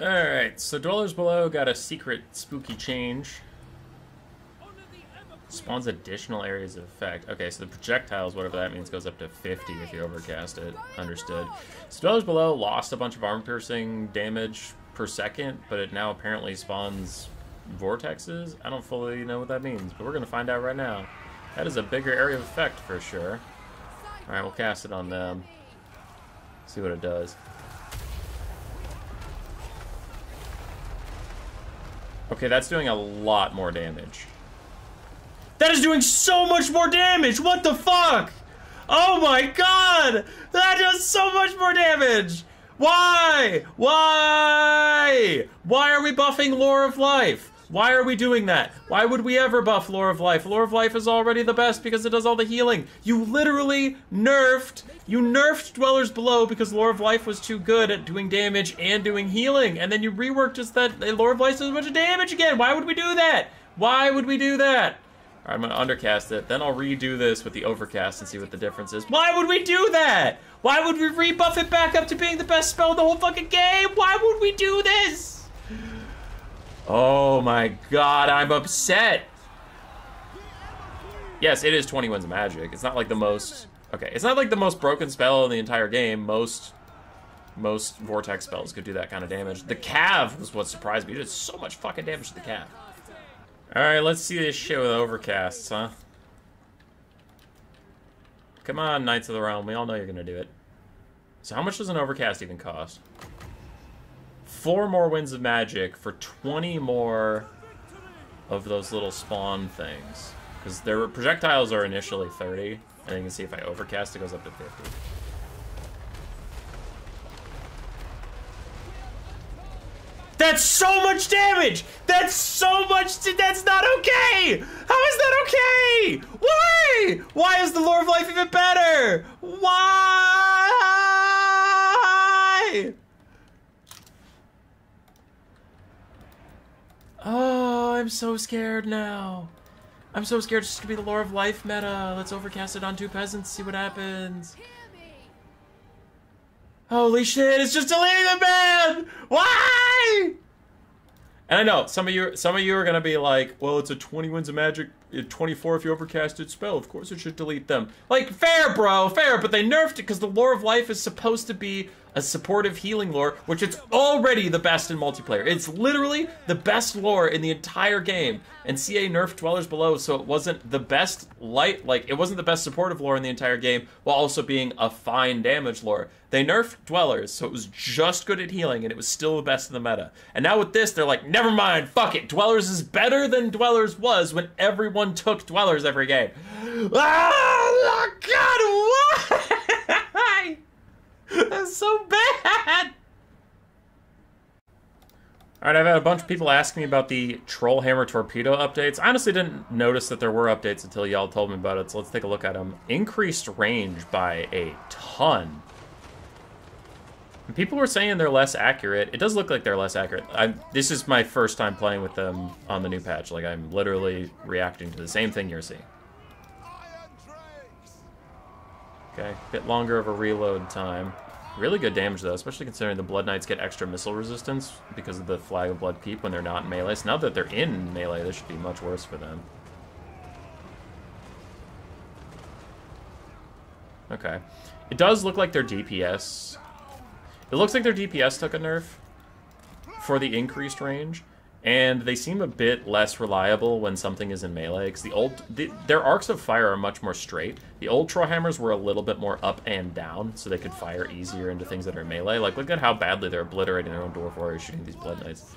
Alright, so Dwellers Below got a secret spooky change. Spawns additional areas of effect. Okay, so the projectiles, whatever that means, goes up to 50 if you overcast it. Understood. So Dwellers Below lost a bunch of armor-piercing damage per second, but it now apparently spawns vortexes? I don't fully know what that means, but we're going to find out right now. That is a bigger area of effect for sure. Alright, we'll cast it on them. See what it does. Okay, that's doing a lot more damage. That is doing so much more damage! What the fuck? Oh my god! That does so much more damage! Why? Why? Why are we buffing Lore of Life? Why are we doing that? Why would we ever buff Lore of Life? Lore of Life is already the best because it does all the healing. You literally nerfed, you nerfed Dwellers Below because Lore of Life was too good at doing damage and doing healing. And then you reworked just that Lore of Life does a bunch of damage again. Why would we do that? Why would we do that? Right, I'm gonna undercast it, then I'll redo this with the overcast and see what the difference is. Why would we do that? Why would we rebuff it back up to being the best spell in the whole fucking game? Why would we do this? Oh my god, I'm upset. Yes, it is 20 Winds of Magic. It's not like the most... Okay, it's not like the most broken spell in the entire game. Most most Vortex spells could do that kind of damage. The Cav was what surprised me. It did so much fucking damage to the Cav. Alright, let's see this shit with overcasts, huh? Come on, Knights of the Realm. We all know you're gonna do it. So how much does an overcast even cost? Four more winds of magic for 20 more of those little spawn things. Because their projectiles are initially 30, and you can see if I overcast, it goes up to 50. That's so much damage! That's so much, that's not okay! How is that okay? Why? Why is the Lore of Life even better? Why? Oh, I'm so scared now. I'm so scared it's just gonna be the lore of life meta. Let's overcast it on two peasants, see what happens. Holy shit, it's just deleting the man! Why? And I know some of you some of you are gonna be like, well, it's a 20 wins of magic, uh, 24 if you overcast its spell. Of course it should delete them. Like, fair, bro, fair, but they nerfed it because the lore of life is supposed to be a supportive healing lore, which it's already the best in multiplayer. It's literally the best lore in the entire game. And CA nerfed Dwellers Below, so it wasn't the best light, like, it wasn't the best supportive lore in the entire game, while also being a fine damage lore. They nerfed Dwellers, so it was just good at healing, and it was still the best in the meta. And now with this, they're like, never mind, fuck it, Dwellers is better than Dwellers was when everyone took Dwellers every game. Ah, God, why? That's so bad! Alright, I've had a bunch of people asking me about the Trollhammer Torpedo updates. I honestly didn't notice that there were updates until y'all told me about it, so let's take a look at them. Increased range by a ton. People were saying they're less accurate. It does look like they're less accurate. i this is my first time playing with them on the new patch. Like, I'm literally reacting to the same thing you're seeing. Okay, bit longer of a reload time. Really good damage, though, especially considering the Blood Knights get extra missile resistance because of the Flag of Blood Keep when they're not in melee. So now that they're in melee, this should be much worse for them. Okay. It does look like their DPS... It looks like their DPS took a nerf for the increased range and they seem a bit less reliable when something is in melee. Because the old, the, their arcs of fire are much more straight. The old Trollhammers were a little bit more up and down, so they could fire easier into things that are melee. Like, look at how badly they're obliterating their own Dwarf Warriors shooting these Blood Knights.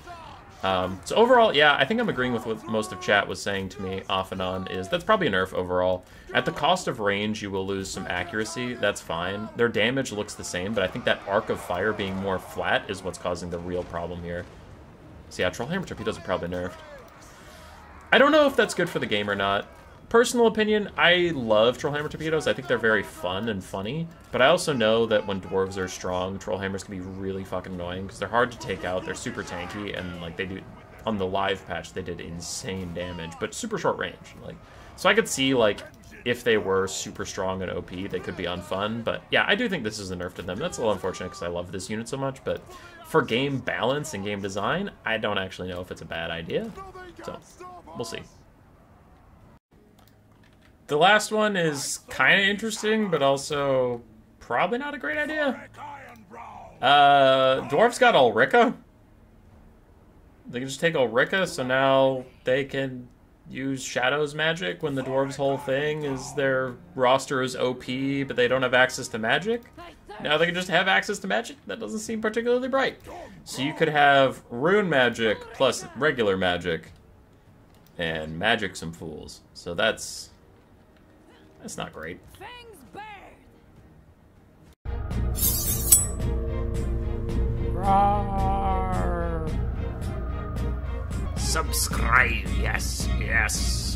Um, so overall, yeah, I think I'm agreeing with what most of chat was saying to me off and on, is that's probably a nerf overall. At the cost of range, you will lose some accuracy, that's fine. Their damage looks the same, but I think that arc of fire being more flat is what's causing the real problem here. So yeah, Trollhammer Torpedoes are probably nerfed. I don't know if that's good for the game or not. Personal opinion, I love Trollhammer Torpedoes. I think they're very fun and funny. But I also know that when dwarves are strong, Trollhammers can be really fucking annoying because they're hard to take out. They're super tanky and like they do on the live patch they did insane damage, but super short range. Like So I could see, like, if they were super strong and OP, they could be unfun. But yeah, I do think this is a nerf to them. That's a little unfortunate because I love this unit so much. But for game balance and game design, I don't actually know if it's a bad idea. So we'll see. The last one is kind of interesting, but also probably not a great idea. Uh, Dwarves got Ulrika. They can just take Ulrika, so now they can use Shadows magic when the Dwarves' whole thing is their roster is OP, but they don't have access to magic. Now they can just have access to magic? That doesn't seem particularly bright. So you could have rune magic plus regular magic and magic some fools. So that's that's not great. Subscribe, yes, yes.